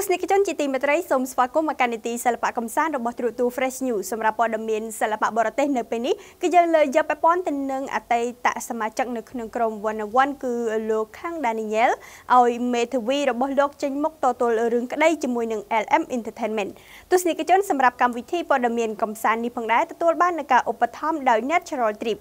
ទស្សនិកជនជាទីមេត្រីសូមស្វាគមន៍មកកាន់នីតិសិល្បៈកំសាន្តរបស់ទ្រុទទូ Fresh News សម្រាប់ព័ត៌មានសិល្បៈបរទេសនៅពេលនេះគឺយើងលើយកពាក់ព័ន្ធទៅនឹងអតីតសមាជិកនៅក្នុងក្រុម101គឺលោកខាង Daniel ឲ្យមេធាវីរបស់លោកចេញមុខតទល់រឿងក្តីជាមួយនឹង LM Entertainment ទស្សនិកជនសម្រាប់កម្មវិធីព័ត៌មានកំសាន្តនេះផងដែរទទួលបាននូវការឧបត្ថម្ភដោយ Natural Trip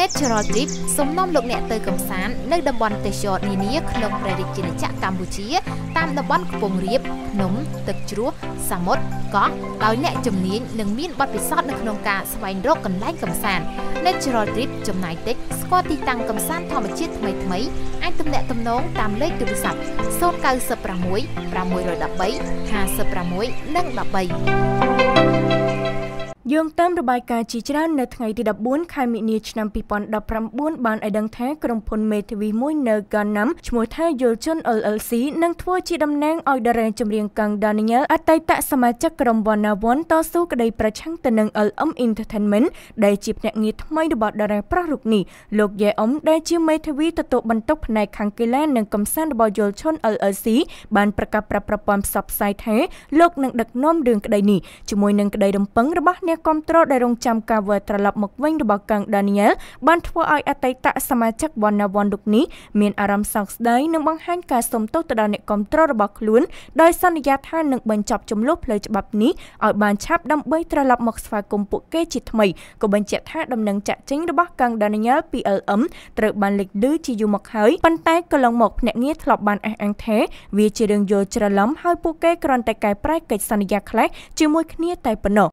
Natural Trip សំណុំលោកអ្នកទៅកំសាន្តនៅតំបន់ទេសចរនានាក្នុងព្រះរាជាណាចក្រកម្ពុជា តាមតំបន់ខ្ពង់រាបភ្នំទឹកជ្រោះសមុទ្រកោះដោយអ្នកជំនាញនិងមានបទពិសោធន៍នៅក្នុងការស្វែងរកកន្លែងកំសាន្ត Natural Trip ចំណាយតិចស្គាល់ទីតាំងកំសាន្តធម្មជាតិថ្មីថ្មីអាចទំនាក់ទំនងតាមលេខទូរស័ព្ទ096 613 56និង13 យោងតាមរបាយការណ៍ជាច្រើននៅថ្ងៃទី14ខែមិនិនាឆ្នាំ2019បានឲ្យដឹងថាក្រុមហ៊ុនមេធាវីមួយនៅកាណាំឈ្មោះថាយលជុន LLC នឹងធ្វើជាតំណាងឲ្យតារាចម្រៀងកាំង Daniel អតីតសមាជិកក្រុម Wanna One តស៊ូក្តីប្រឆាំងទៅនឹង LM Entertainment ដែលជាភ្នាក់ងារថ្មីរបស់តារាប្រុសរូបនេះលោកយ៉ែអ៊ំដែលជាមេធាវីទទួលបន្ទុកផ្នែកខាងកីឡានិងកំសាន្តរបស់យលជុន LLC បានប្រកាសប្រាប់ប្រព័ន្ធផ្សព្វផ្សាយថាលោកនឹងដឹកនាំរឿងក្តីនេះជាមួយនឹងក្តីរំពឹងរបស់អ្នកអ្នកគ្រប់គ្រងដែលរងចាំការវិលត្រឡប់មកវិញរបស់កាំងដានីយ៉ែលបានធ្វើឲ្យអតីតសមាជិកវណ្ណាវ័នលោកនេះមានអារម្មណ៍សោកស្ដាយនិងបង្ហាញការសុំទោសទៅដល់អ្នកគ្រប់គ្រងរបស់ខ្លួនដោយសន្យាថានឹងបញ្ចប់ចំនួនផ្លូវច្បាប់នេះឲ្យបានឆាប់ដើម្បីត្រឡប់មកស្វាគមន៍ពួកគេជាថ្មីក៏បញ្ជាក់ថាដំណឹងចាក់ចេញរបស់កាំងដានីយ៉ែល PLM ត្រូវបានលេចឮជាយូរមកហើយប៉ុន្តែកន្លងមកភ្នាក់ងារធ្លាប់បានអះអាងថាវាជារឿងយល់ច្រឡំហើយពួកគេគ្រាន់តែកែប្រែកិច្ចសន្យាខ្លះជាមួយគ្នាតែប៉ុណ្ណោះ